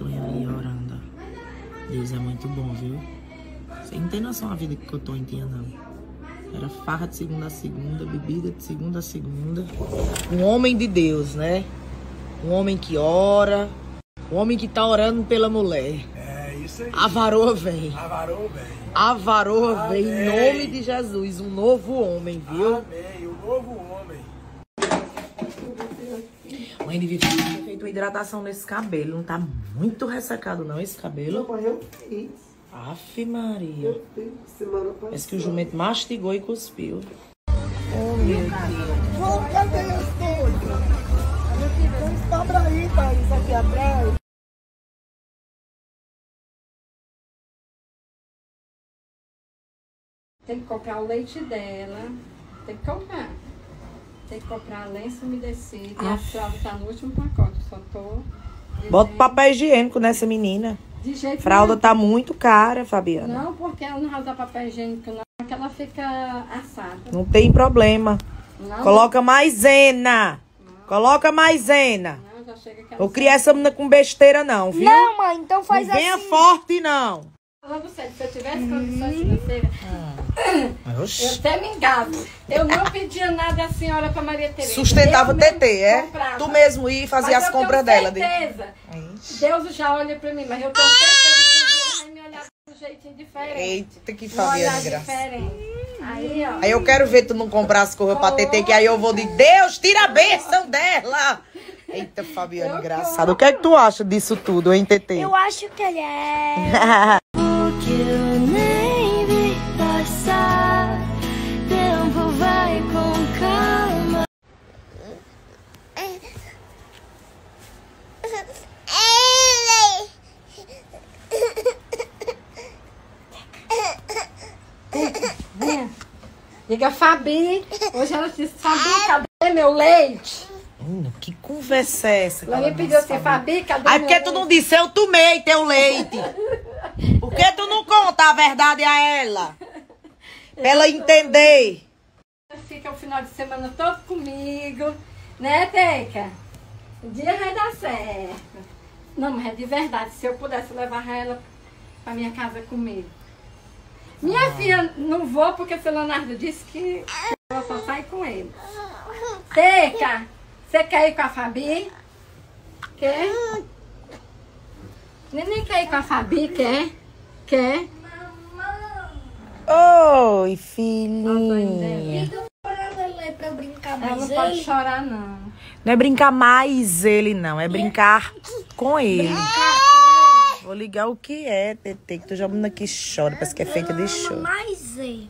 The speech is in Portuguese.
Tonho ali orando. Deus é muito bom, viu? Você não tem noção da vida que eu tô em tinha, não. Era farra de segunda a segunda, bebida de segunda a segunda. Um homem de Deus, né? Um homem que ora. Um homem que tá orando pela mulher. É isso aí. A varoa vem. A varoa vem. A varoa vem em nome de Jesus. Um novo homem, viu? Amém. O novo homem. Mãe de Vivi tem feito uma hidratação nesse cabelo. Não tá muito ressecado, não, esse cabelo? Mas eu fiz. Aff, Maria. Eu fiz semana passada. Parece que o jumento mastigou e cuspiu. Oh, meu Deus. Vou, cadê as coisas? Vamos para aí, Thaís, aqui atrás. Tem que comprar o leite dela. Tem que comprar. Tem que comprar lenço umedecido. E a fralda tá no último pacote. Só tô. Bota papel higiênico nessa menina. De jeito Fralda nenhum. tá muito cara, Fabiana. Não, porque ela não vai usar papel higiênico, não. Porque ela fica assada. Não tem problema. Não, Coloca maisena. Coloca maisena. Não, já chega que Vou criar essa menina com besteira, não, viu? Não, mãe, então faz não venha assim. forte, não. Falando sério, se eu tivesse condições financeiras, eu Oxi. até me engano. Eu não pedia nada à senhora pra Maria Tereza. Sustentava Eu o TT, é? comprava. Tu mesmo ia e fazia Mas as eu compras dela. de- certeza. Deus já olha pra mim, mas eu tenho certeza que um dia vai me olhar de um jeitinho diferente. Eita, que Fabiana olhar graça. Aí, ó. Aí eu quero ver tu não comprar as coisas pra TT, que aí eu vou de Deus, tira a bênção dela. Eita, Fabiana, Eu engraçado. O que é que tu acha disso tudo, hein, TT? Eu acho que ele é. Diga, Fabi. Hoje ela disse, Fabi, cadê meu leite? Menina, que conversa é essa? Ela me pediu assim, Fabi? Cadê Aí meu porque tu não disse, eu tomei teu leite. Que tu não conta a verdade a ela? Pra ela entender. Fica o final de semana todo comigo, né, Teca? Um dia vai dar certo. Não, mas é de verdade. Se eu pudesse levar ela pra minha casa comigo. Minha filha, não vou porque o seu Leonardo disse que ela só sai com ele. Teca, você quer ir com a Fabi? Quer? Neném quer ir com a Fabi? Quer? Quer? Oi, filhinha. pra eu brincar Ela não pode chorar, não. Não é brincar mais ele, não. É brincar com ele. Vou ligar o que é, TT, que tu já menina que chora, parece que é feita de choro. Mais ele.